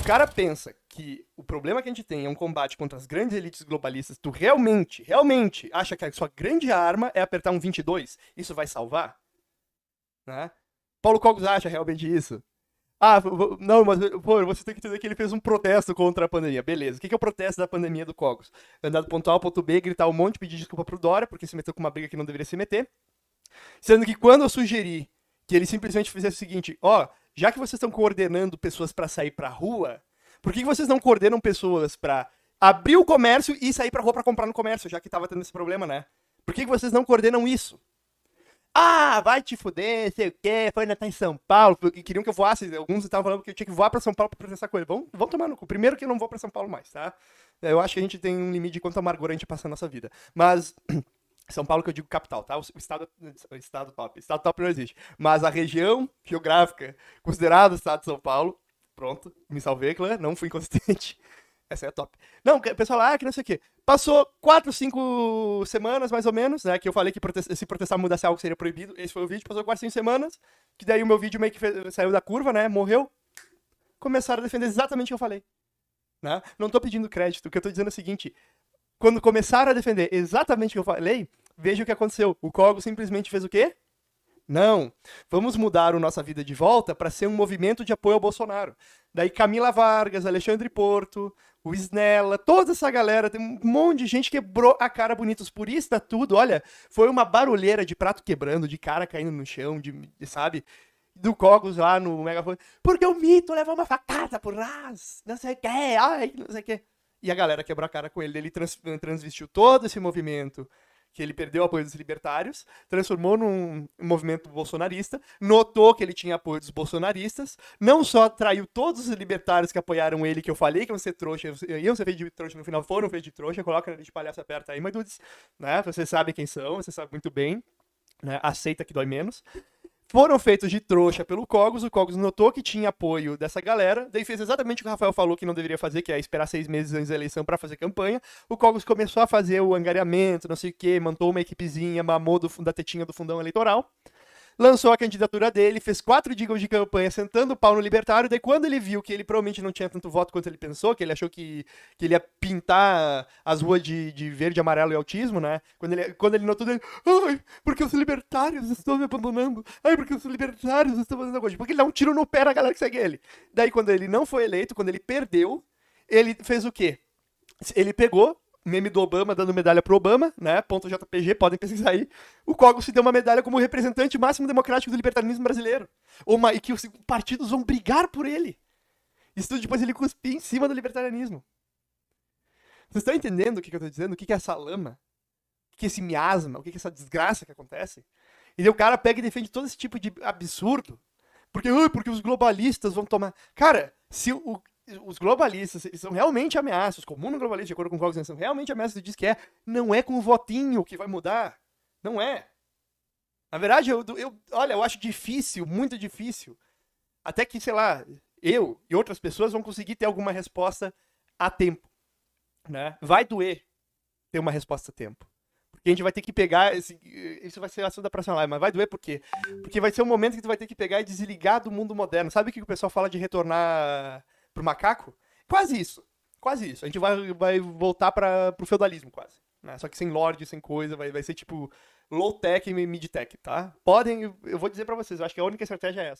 o cara pensa que o problema que a gente tem é um combate contra as grandes elites globalistas, tu realmente, realmente acha que a sua grande arma é apertar um 22, isso vai salvar? Né? Paulo Cogos acha realmente isso? Ah, não, mas pô, você tem que entender que ele fez um protesto contra a pandemia. Beleza. O que é o protesto da pandemia do Cogos? Andar do ponto A ponto B, gritar um monte, pedir desculpa pro Dória, porque se meteu com uma briga que não deveria se meter. Sendo que quando eu sugeri que ele simplesmente fizesse o seguinte, ó, já que vocês estão coordenando pessoas para sair pra rua, por que, que vocês não coordenam pessoas para abrir o comércio e sair pra rua pra comprar no comércio, já que tava tendo esse problema, né? Por que, que vocês não coordenam isso? Ah, vai te fuder, sei o quê, foi ainda tá em São Paulo, porque queriam que eu voasse, alguns estavam falando que eu tinha que voar pra São Paulo pra protestar com ele. Vamos, vamos tomar no cu. Primeiro que eu não vou pra São Paulo mais, tá? Eu acho que a gente tem um limite de quanto amargura a gente passa na nossa vida. Mas... São Paulo que eu digo capital, tá? O estado, o estado top. O estado top não existe. Mas a região geográfica considerada o estado de São Paulo, pronto, me salvei, clã, não fui inconsistente. Essa é top. Não, pessoal ah, que não sei o quê. Passou quatro, cinco semanas, mais ou menos, né? Que eu falei que se protestar mudasse algo seria proibido. Esse foi o vídeo. Passou quatro, cinco semanas. Que daí o meu vídeo meio que fez, saiu da curva, né? Morreu. Começaram a defender exatamente o que eu falei. Né? Não tô pedindo crédito. O que eu tô dizendo é o seguinte. Quando começaram a defender exatamente o que eu falei, veja o que aconteceu. O Kogo simplesmente fez o quê? Não. Vamos mudar a nossa vida de volta para ser um movimento de apoio ao Bolsonaro. Daí Camila Vargas, Alexandre Porto, o Snella, toda essa galera, tem um monte de gente que quebrou a cara bonitos. Por isso tá tudo, olha, foi uma barulheira de prato quebrando, de cara caindo no chão, de, sabe? Do Cogos lá no megafone. Porque o mito levou uma facada por ras, não sei o que, ai, não sei o que. E a galera quebrou a cara com ele. Ele trans, transvestiu todo esse movimento que ele perdeu o apoio dos libertários, transformou num movimento bolsonarista, notou que ele tinha apoio dos bolsonaristas, não só traiu todos os libertários que apoiaram ele, que eu falei que iam ser trouxa, iam ser feitos de trouxa no final, foram feitos de trouxa, coloca ele de palhaço aperta aí, mas né? Você sabe quem são, você sabe muito bem, né? Aceita que dói menos foram feitos de trouxa pelo Cogos, o Cogos notou que tinha apoio dessa galera, daí fez exatamente o que o Rafael falou que não deveria fazer, que é esperar seis meses antes da eleição para fazer campanha. O Cogos começou a fazer o angariamento, não sei o que, montou uma equipezinha, mamou do, da tetinha do fundão eleitoral lançou a candidatura dele, fez quatro jingles de campanha sentando o pau no libertário, daí quando ele viu que ele provavelmente não tinha tanto voto quanto ele pensou, que ele achou que, que ele ia pintar as ruas de, de verde, amarelo e autismo, né? Quando ele, quando ele notou ele, ai, porque os libertários estão me abandonando, ai, porque os libertários estão fazendo coisa, porque ele dá um tiro no pé na galera que segue ele. Daí quando ele não foi eleito, quando ele perdeu, ele fez o quê? Ele pegou, meme do Obama dando medalha pro Obama, né? Ponto JPG, podem pesquisar aí. O Cogos se deu uma medalha como representante máximo democrático do libertarianismo brasileiro. Uma, e que os partidos vão brigar por ele. Isso depois ele cuspir em cima do libertarianismo. Vocês estão entendendo o que, que eu estou dizendo? O que, que é essa lama? O que é esse miasma? O que, que é essa desgraça que acontece? E o cara pega e defende todo esse tipo de absurdo. Porque, porque os globalistas vão tomar. Cara, se o, os globalistas são realmente ameaças, os comuns globalistas, de acordo com o Vox, são realmente ameaças, e diz que é, não é com o votinho que vai mudar. Não é. Na verdade, eu, eu, olha, eu acho difícil, muito difícil, até que, sei lá, eu e outras pessoas vão conseguir ter alguma resposta a tempo. Né? Vai doer ter uma resposta a tempo. Porque a gente vai ter que pegar. Esse, isso vai ser assunto da próxima live, mas vai doer por quê? Porque vai ser um momento que tu vai ter que pegar e desligar do mundo moderno. Sabe o que o pessoal fala de retornar pro macaco, quase isso. Quase isso. A gente vai, vai voltar para pro feudalismo, quase. Né? Só que sem lord, sem coisa, vai, vai ser tipo low-tech e mid-tech, tá? Podem, eu vou dizer para vocês, eu acho que a única estratégia é essa.